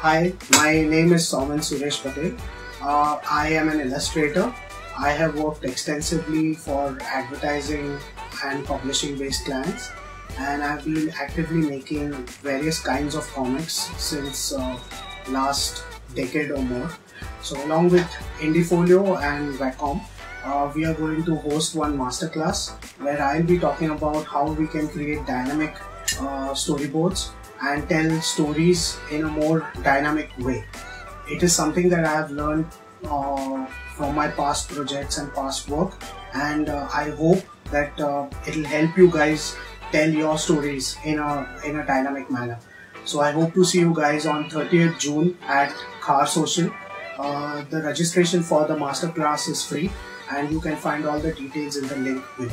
Hi, my name is Saumin Suresh Patel. Uh, I am an illustrator. I have worked extensively for advertising and publishing based clients and I've been actively making various kinds of comics since uh, last decade or more. So along with Indiefolio and Wacom, uh, we are going to host one masterclass where I'll be talking about how we can create dynamic uh, storyboards and tell stories in a more dynamic way. It is something that I have learned uh, from my past projects and past work, and uh, I hope that uh, it'll help you guys tell your stories in a in a dynamic manner. So I hope to see you guys on 30th June at Khar Social. Uh, the registration for the masterclass is free, and you can find all the details in the link below.